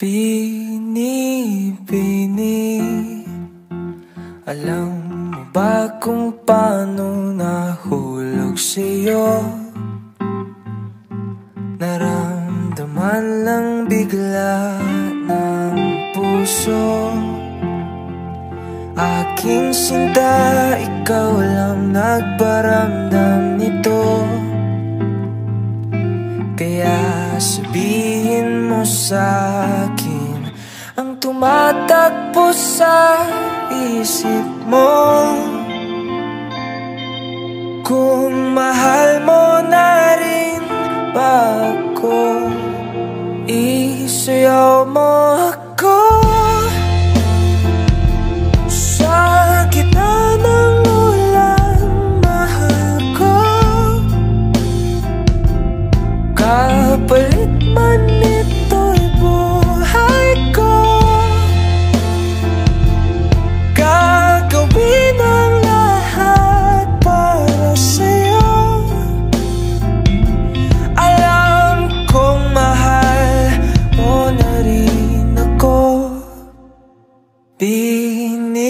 Bini-bini Alam mo ba kung paano nahulog sa'yo? Naramdaman lang bigla ng puso. Aking sinta, ikaw lang nagparamdam nito. Kaya sabihin mo sa'kin Ang tumatakbo sa isip mo. Kung mahal mo na rin ba ako Isayaw mo Bini-bini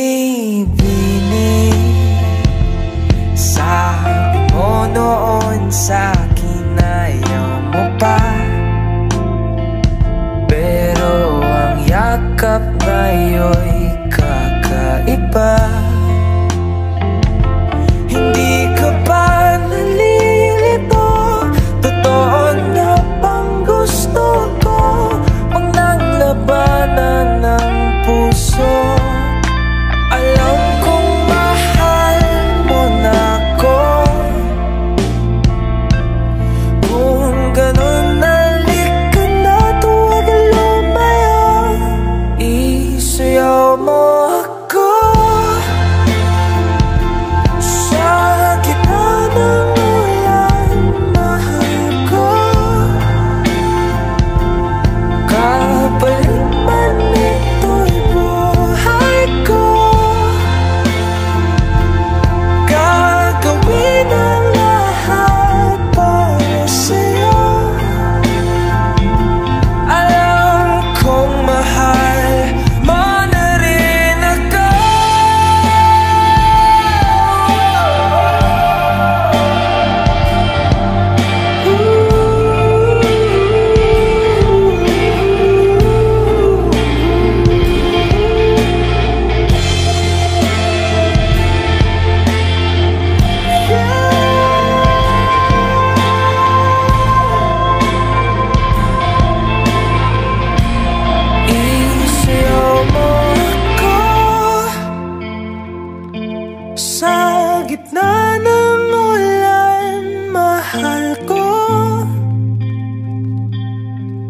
gitna ng ulan, mahal ko.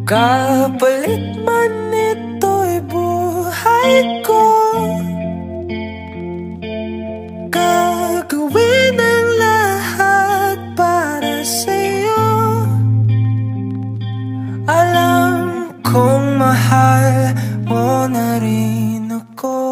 Kapalit man ito'y buhay ko. Gagawin ang lahat para sa'yo. Alam kong mahal mo na rin ako.